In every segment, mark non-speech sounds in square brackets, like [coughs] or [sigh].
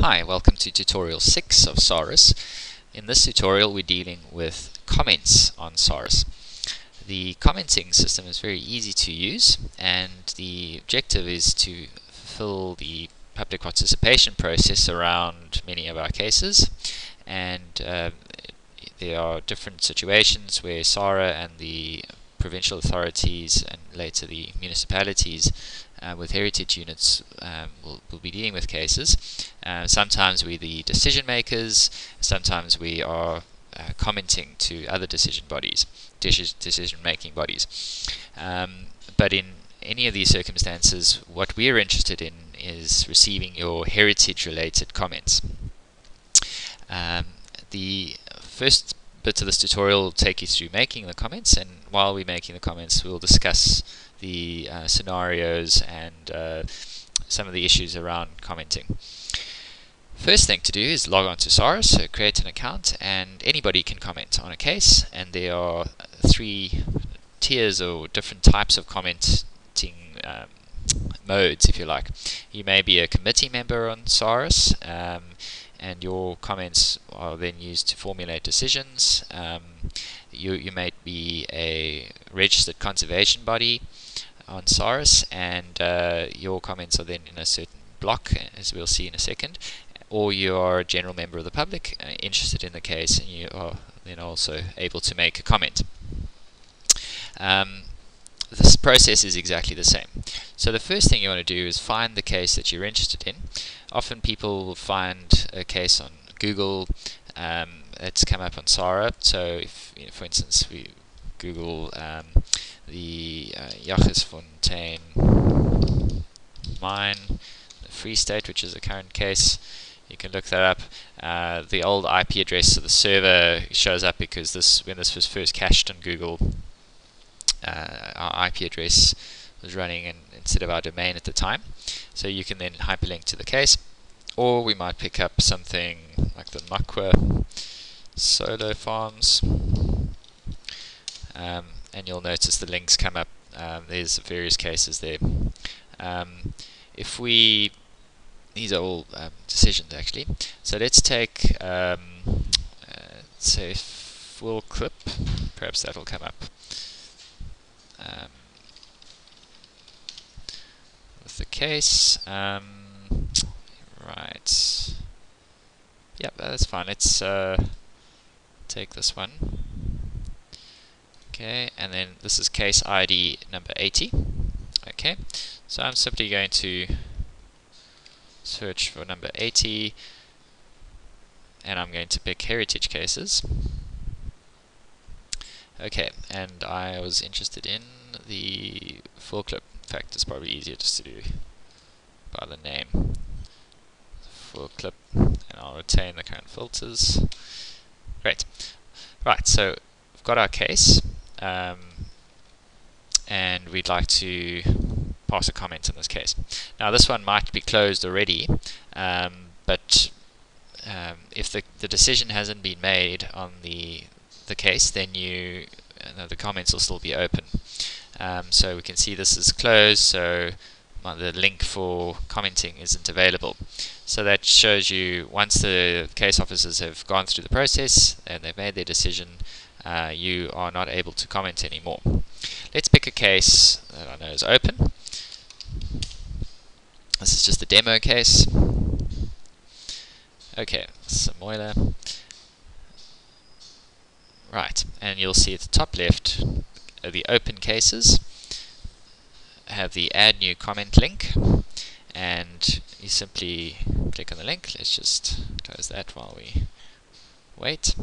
Hi, welcome to tutorial 6 of SAHRIS. In this tutorial we're dealing with comments on SAHRIS. The commenting system is very easy to use and the objective is to fulfill the public participation process around many of our cases and uh, there are different situations where SAHRA and the provincial authorities and later the municipalities uh, with heritage units um, will, will be dealing with cases. Uh, sometimes we're the decision makers, sometimes we are uh, commenting to other decision bodies, decision making bodies. Um, but in any of these circumstances, what we're interested in is receiving your heritage related comments. Um, the first bit of this tutorial will take you through making the comments, and while we're making the comments, we'll discuss the uh, scenarios and uh, some of the issues around commenting. First thing to do is log on to SAHRIS, so create an account, and anybody can comment on a case, and there are three tiers or different types of commenting um, modes, if you like. You may be a committee member on SAHRIS, um, and your comments are then used to formulate decisions. Um, you, you might be a registered conservation body, on SAHRIS, and uh, your comments are then in a certain block, as we'll see in a second, or you are a general member of the public uh, interested in the case, and you are then also able to make a comment. Um, this process is exactly the same. So the first thing you want to do is find the case that you're interested in. Often people will find a case on Google um, that's come up on SAHRA. So if, you know, for instance, we Google um, the uh, Jagersfontein mine, the Free State, which is the current case. You can look that up. Uh, the old IP address of the server shows up because this, when this was first cached on Google, uh, our IP address was running in, instead of our domain at the time. So you can then hyperlink to the case, or we might pick up something like the Makwa Solo farms. Um, and you'll notice the links come up. Um, there's various cases there. Um, if we, these are all um, decisions actually. So let's take, um, uh, say, full clip. Perhaps that'll come up. Um, with the case. Um, right. Yep, that's fine. Let's uh, take this one. Okay, and then this is case ID number 80. Okay, so I'm simply going to search for number 80 and I'm going to pick heritage cases. Okay, and I was interested in the full clip. In fact, it's probably easier just to do by the name. Full clip, and I'll retain the current filters. Great. Right, so we've got our case um, and we'd like to pass a comment in this case. Now this one might be closed already, um, but um, if the, the decision hasn't been made on the the case, then you uh, the comments will still be open. Um, so we can see this is closed, so the link for commenting isn't available. So that shows you once the case officers have gone through the process and they've made their decision, uh, you are not able to comment anymore. Let's pick a case that I know is open. This is just a demo case. Okay, Samoila. Right, and you'll see at the top left are the open cases. Have the add new comment link, and you simply click on the link. Let's just close that while we wait.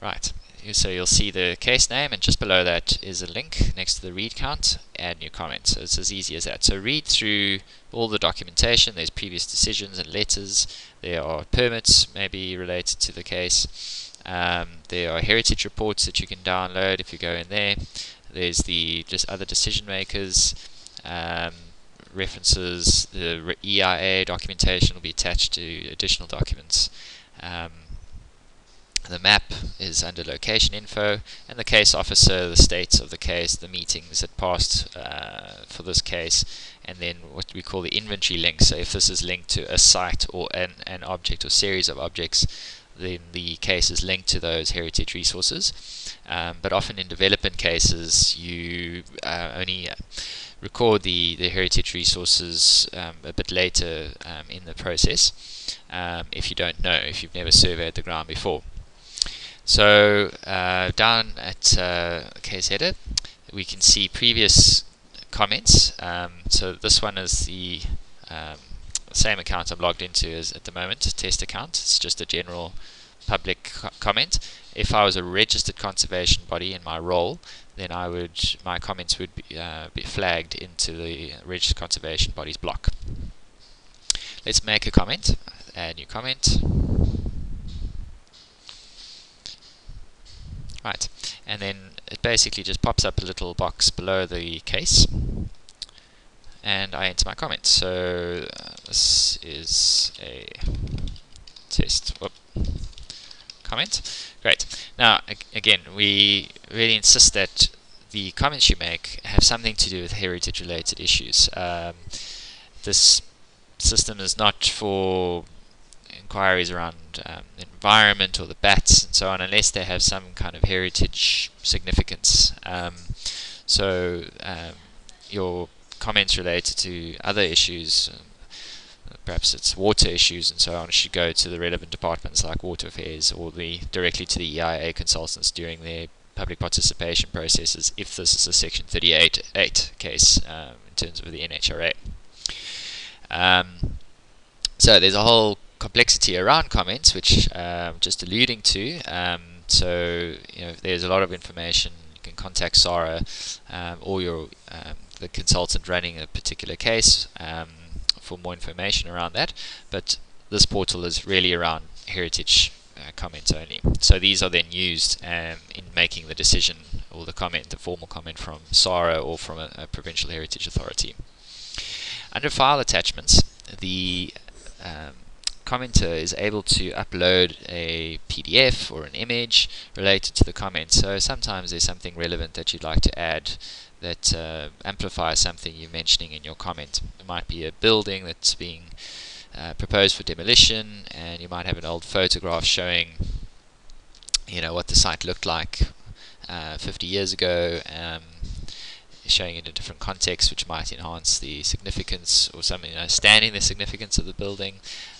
Right, so you'll see the case name, and just below that is a link next to the read count, add new comment. So it's as easy as that. So read through all the documentation, there's previous decisions and letters, there are permits maybe related to the case, um, there are heritage reports that you can download if you go in there, there's the just other decision makers, um, references, the EIA documentation will be attached to additional documents. Um, the map is under location info, and the case officer, the states of the case, the meetings that passed uh, for this case, and then what we call the inventory link. So if this is linked to a site or an, an object or series of objects, then the case is linked to those heritage resources. Um, but often in development cases, you uh, only record the, the heritage resources um, a bit later um, in the process um, if you don't know, if you've never surveyed the ground before. So uh, down at uh, case header, we can see previous comments. Um, so this one is the um, same account I'm logged into is at the moment, a test account. It's just a general public co comment. If I was a registered conservation body in my role, then I would my comments would be, uh, be flagged into the registered conservation bodies block. Let's make a comment. Add new comment. Right, and then it basically just pops up a little box below the case, and I enter my comment. So uh, this is a test whoop, comment. Great. Now, ag again, we really insist that the comments you make have something to do with heritage-related issues. Um, this system is not for inquiries around um, environment or the bats and so on, unless they have some kind of heritage significance. Um, so um, your comments related to other issues, perhaps it's water issues and so on, should go to the relevant departments like Water Affairs or the directly to the EIA consultants during their public participation processes if this is a Section 38.8 case um, in terms of the NHRA. Um, so there's a whole complexity around comments, which I'm um, just alluding to. Um, so you know, there's a lot of information. You can contact SAHRA um, or your the consultant running a particular case um, for more information around that. But this portal is really around heritage uh, comments only. So these are then used um, in making the decision or the comment, the formal comment from SAHRA or from a, a provincial heritage authority. Under file attachments, the um, commenter is able to upload a PDF or an image related to the comment. So sometimes there's something relevant that you'd like to add that uh, amplifies something you're mentioning in your comment. It might be a building that's being uh, proposed for demolition, and you might have an old photograph showing, you know, what the site looked like uh, 50 years ago, um, showing it in a different context, which might enhance the significance or something, you know, standing the significance of the building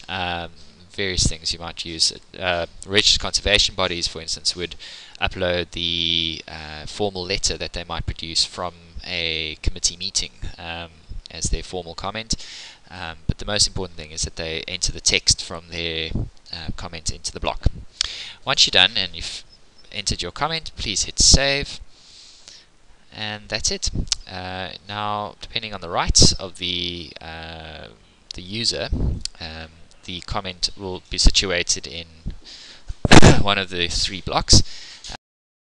um, various things you might use. Uh, registered conservation bodies, for instance, would upload the uh, formal letter that they might produce from a committee meeting um, as their formal comment. Um, but the most important thing is that they enter the text from their uh, comment into the block. Once you're done and you've entered your comment, please hit save. And that's it. Uh, now, depending on the rights of the uh, the user, um, the comment will be situated in [coughs] one of the three blocks